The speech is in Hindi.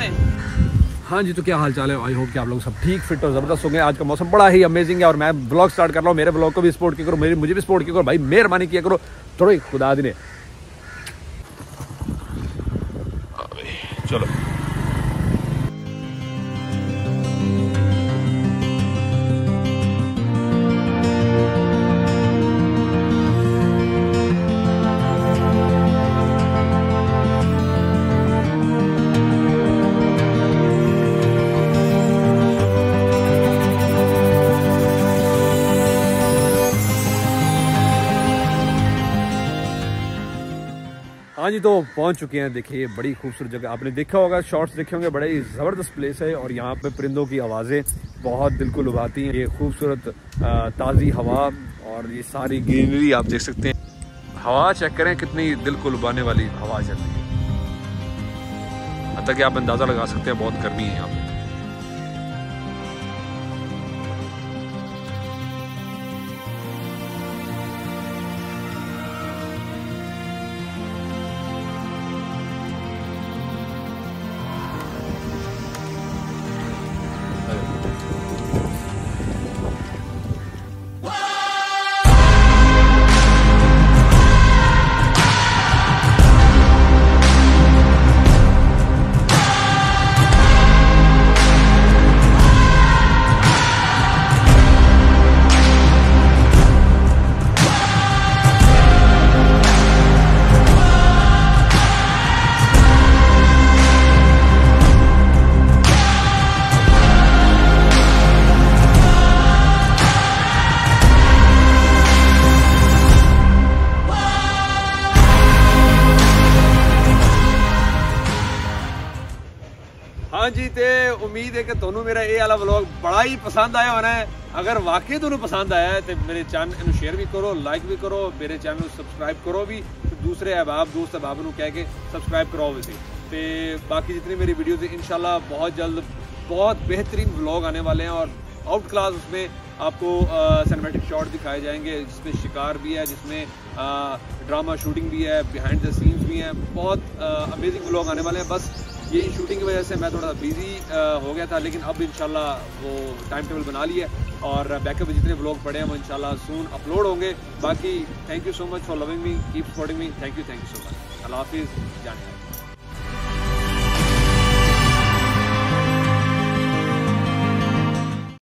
है। हाँ जी तो क्या हाल चाल है? आई होप कि आप लोग सब ठीक फिट और ज़बरदस्त होंगे। आज का मौसम बड़ा ही अमेजिंग है और मैं ब्लॉग स्टार्ट कर रहा हूँ। मेरे ब्लॉग को भी सपोर्ट किया करो, मेरी, मुझे भी सपोर्ट किया करो। भाई, मेहरबानी किया करो। थोड़ी खुदा दिन चलो। हाँ जी तो पहुँच चुके हैं। देखिए बड़ी खूबसूरत जगह। आपने देखा होगा, शॉर्ट्स देखे होंगे, बड़ा ज़बरदस्त प्लेस है और यहाँ पे परिंदों की आवाज़ें बहुत दिल को लुभाती हैं। ये खूबसूरत ताज़ी हवा और ये सारी ग्रीनरी आप देख सकते हैं। हवा चेक करें कितनी दिल को लुभाने वाली हवा चल रही है हद तक आप अंदाज़ा लगा सकते हैं, बहुत गर्मी है यहाँ पे। हाँ जी तो उम्मीद है कि थोनों मेरा ये वाला ब्लॉग बड़ा ही पसंद आया होना है। अगर वाकई तुम पसंद आया है तो मेरे चैनल शेयर भी करो लाइक भी करो मेरे चैनल सबसक्राइब करो भी तो दूसरे अहबाब दोस्त अहबाब न कह के सबसक्राइब कराओ भी तो। बाकी जितनी मेरी वीडियोज़ इन शाला बहुत जल्द बहुत बेहतरीन ब्लॉग आने वाले हैं और आउट क्लास उसमें आपको सिनेमेटिक शॉट दिखाए जाएँगे जिसमें शिकार भी है जिसमें आ, ड्रामा शूटिंग भी है बिहाइंड द सीन्स भी हैं। बहुत अमेजिंग ब्लॉग आने वाले हैं। बस ये शूटिंग की वजह से मैं थोड़ा बिज़ी हो गया था, लेकिन अब इंशाल्लाह वो टाइम टेबल बना लिया और बैकअप जितने ब्लॉग पड़े हैं वो इनशाला सून अपलोड होंगे। बाकी thank you so much for loving me keep supporting me thank you thank you so much अल्लाह हाफिज़, जाने।